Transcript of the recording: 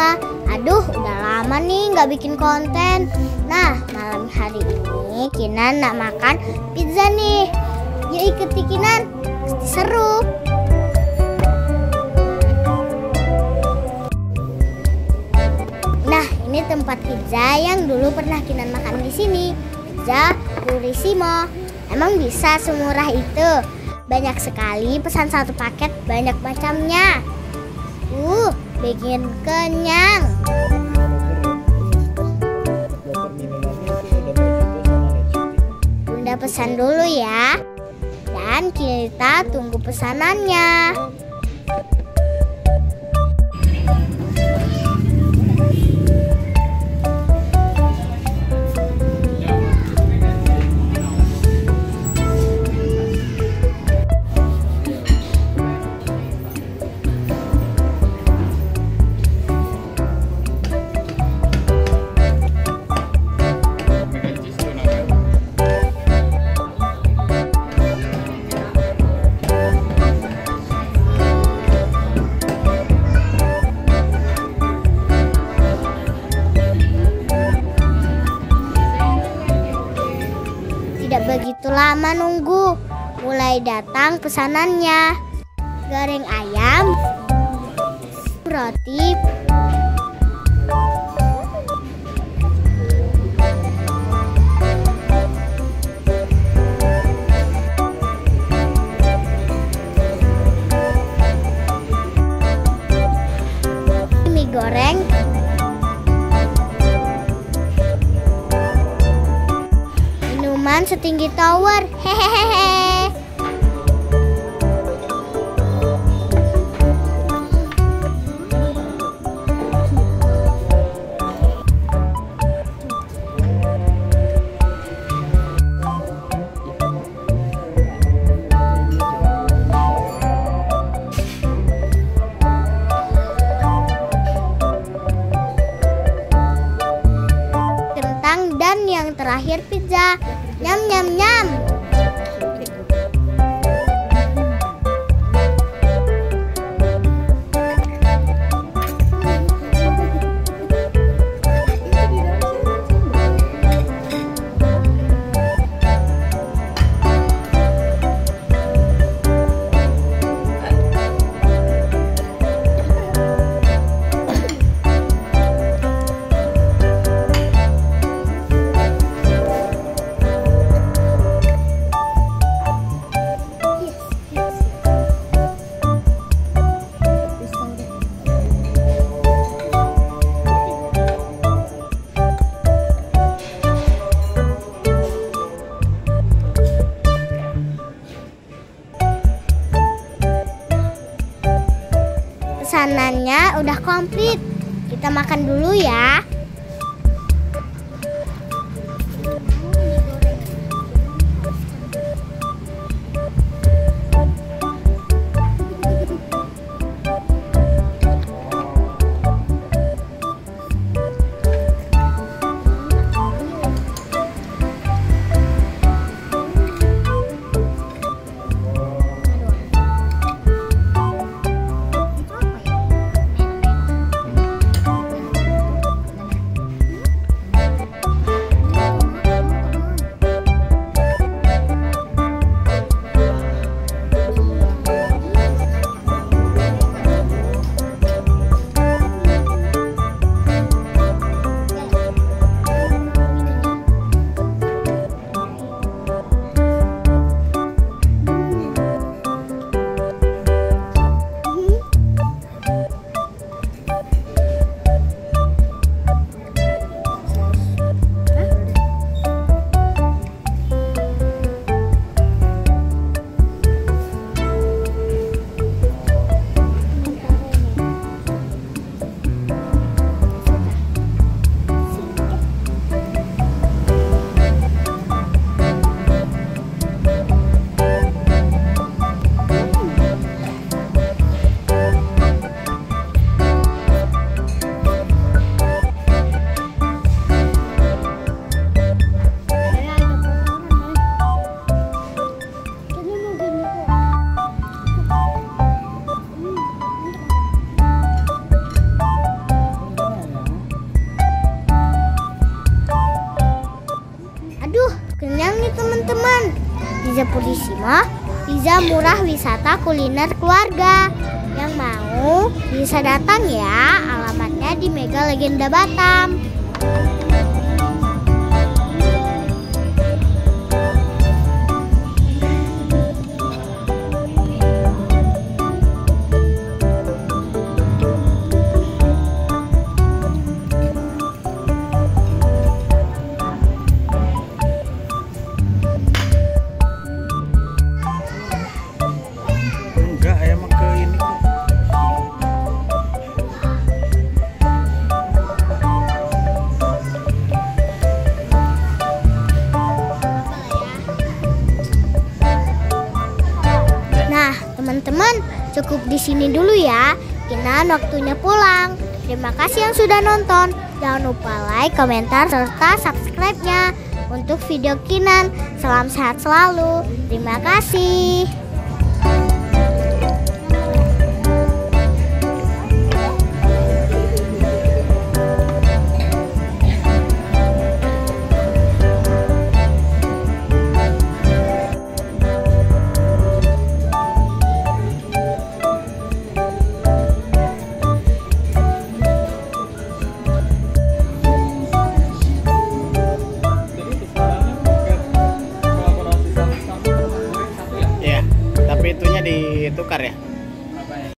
Semua Aduh udah lama nih nggak bikin konten. Nah malam hari ini Kinan nak makan pizza nih. Yuk ikuti Kinan. Pasti seru. Nah ini tempat pizza yang dulu pernah Kinan makan di sini. Pizza Purisimo. Emang bisa semurah itu? Banyak sekali pesan satu paket banyak macamnya. Uh, bikin kenyang. Bunda pesan dulu ya. Dan kita tunggu pesanannya. Lama nunggu. Mulai datang pesanannya. Goreng ayam, roti, mie goreng, setinggi tower. Hehehe. dan yang terakhir pizza. yum yum yum。Udah komplit. Kita makan dulu ya. Pizza Purisima, pizza murah wisata kuliner keluarga. Yang mau bisa datang ya, alamatnya di Mega Legenda Batam. Teman-teman, cukup di sini dulu ya. Kinan waktunya pulang. Terima kasih yang sudah nonton. Jangan lupa like, komentar, serta subscribe-nya untuk video Kinan. Salam sehat selalu. Terima kasih.